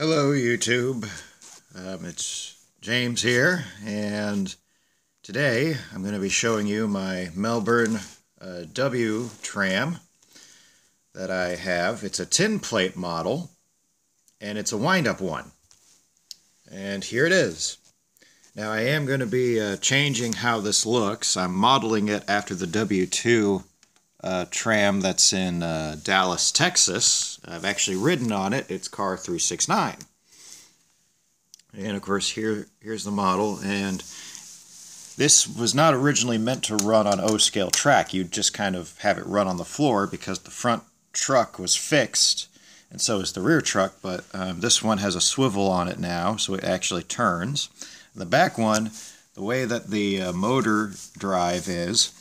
Hello, YouTube. Um, it's James here, and today I'm going to be showing you my Melbourne uh, W tram that I have. It's a tin plate model, and it's a wind-up one. And here it is. Now I am going to be uh, changing how this looks. I'm modeling it after the W2 uh, tram that's in uh, Dallas, Texas. I've actually ridden on it. It's car 369. And of course, here here's the model. And this was not originally meant to run on O-scale track. You'd just kind of have it run on the floor because the front truck was fixed, and so is the rear truck. But um, this one has a swivel on it now, so it actually turns. The back one, the way that the uh, motor drive is,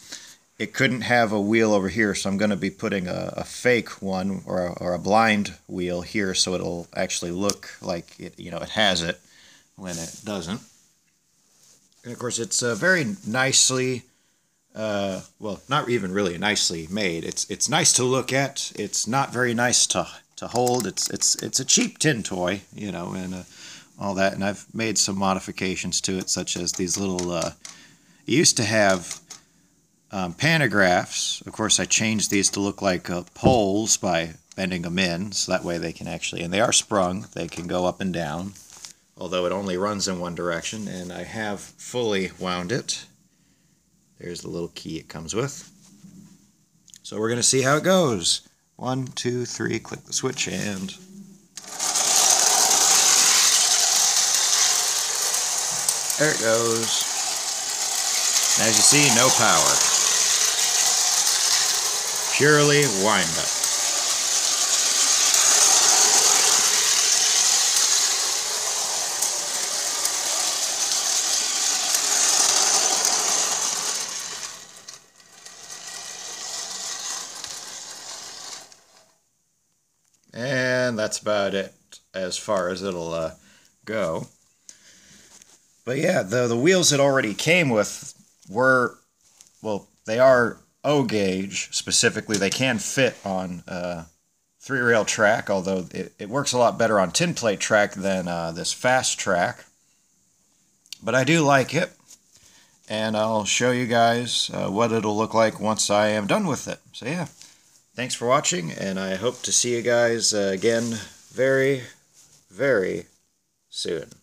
it couldn't have a wheel over here, so I'm going to be putting a, a fake one or a, or a, blind wheel here so it'll actually look like it, you know, it has it when it doesn't. And of course, it's uh, very nicely, uh, well, not even really nicely made. It's it's nice to look at. It's not very nice to to hold. It's it's it's a cheap tin toy, you know, and uh, all that. And I've made some modifications to it, such as these little. Uh, it used to have um, pantographs. Of course, I changed these to look like uh, poles by bending them in, so that way they can actually, and they are sprung, they can go up and down, although it only runs in one direction, and I have fully wound it. There's the little key it comes with. So we're going to see how it goes. One, two, three, click the switch, and... There it goes. As you see, no power purely wind up. And that's about it as far as it'll uh, go. But yeah, the, the wheels it already came with were, well, they are O gauge specifically, they can fit on uh, three rail track, although it, it works a lot better on tin plate track than uh, this FasTrack. But I do like it, and I'll show you guys uh, what it'll look like once I am done with it. So yeah, thanks for watching, and I hope to see you guys uh, again very, very soon.